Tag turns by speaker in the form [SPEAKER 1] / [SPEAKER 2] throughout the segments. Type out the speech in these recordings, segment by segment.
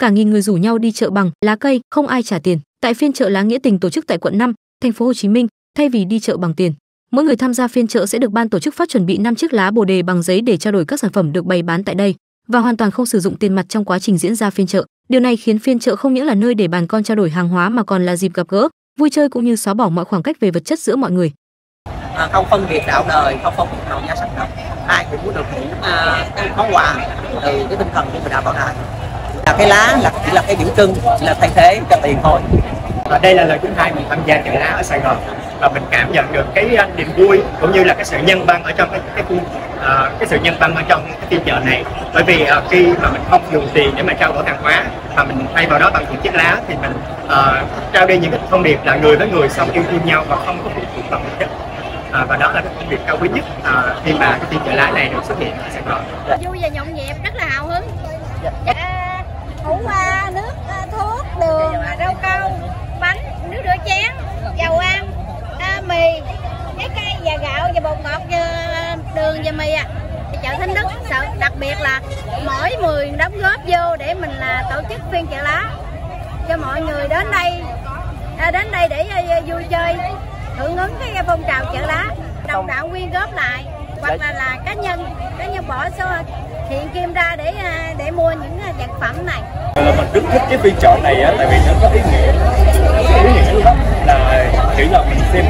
[SPEAKER 1] cả nghìn người rủ nhau đi chợ bằng lá cây, không ai trả tiền. Tại phiên chợ lá nghĩa tình tổ chức tại quận 5, thành phố Hồ Chí Minh, thay vì đi chợ bằng tiền, mỗi người tham gia phiên chợ sẽ được ban tổ chức phát chuẩn bị 5 chiếc lá bồ đề bằng giấy để trao đổi các sản phẩm được bày bán tại đây và hoàn toàn không sử dụng tiền mặt trong quá trình diễn ra phiên chợ. Điều này khiến phiên chợ không những là nơi để bàn con trao đổi hàng hóa mà còn là dịp gặp gỡ, vui chơi cũng như xóa bỏ mọi khoảng cách về vật chất giữa mọi người.
[SPEAKER 2] À, không phân biệt đạo đời, không phân biệt màu da sắc tộc, ai cũng muốn được những uh, à, món quà từ cái tinh thần của mình đã bảo đại. Cái lá là chỉ là cái biểu trưng, là thay thế cho tiền thôi.
[SPEAKER 3] Và đây là lần thứ hai mình tham gia chợ lá ở Sài Gòn. Và mình cảm nhận được cái à, niềm vui cũng như là cái sự nhân văn ở trong cái cái uh, cái sự nhân văn ở trong cái phiên chợ này. Bởi vì uh, khi mà mình không dùng tiền để mà trao đổi hàng hóa mà mình thay vào đó bằng những chiếc lá thì mình uh, trao đi những cái thông điệp là người với người xong yêu thương nhau và không có phụ thuộc vào vật chất à, và đó là cái thông điệp cao quý nhất à, khi mà cái phiên chợ lá này được xuất hiện ở Sài Gòn.
[SPEAKER 4] Vui và nhộn nhịp rất là hào hứng. Dạ. Phương Gia My ạ. à. chợ Thánh Đức sợ đặc biệt là mỗi người đóng góp vô để mình là tổ chức phiên chợ lá cho mọi người đến đây à, đến đây để à, à, vui chơi hưởng ứng cái à, phong trào chợ lá đồng đạo quyên góp lại hoặc là là cá nhân cá nhân bỏ số hiện kim ra để để mua những vật phẩm này là
[SPEAKER 5] mình rất thích cái phiên chợ này á tại vì nó có ý nghĩa ý nghĩa lắm là chỉ là mình xem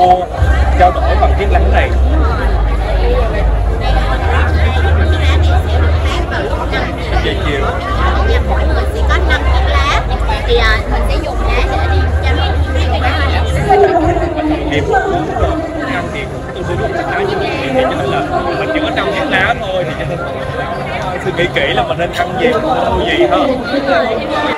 [SPEAKER 5] cô trao đổi bằng chiếc lá này. Về chiều.
[SPEAKER 4] Mỗi người sẽ có 5 chiếc lá thì uh, mình sẽ dùng lá để đi cho nó
[SPEAKER 5] điểm ăn thì tôi sẽ dùng lá như vậy cho nên là mình chỉ có trong chiếc lá thôi thì cho nên suy nghĩ kỹ là mình nên ăn gì mua gì thôi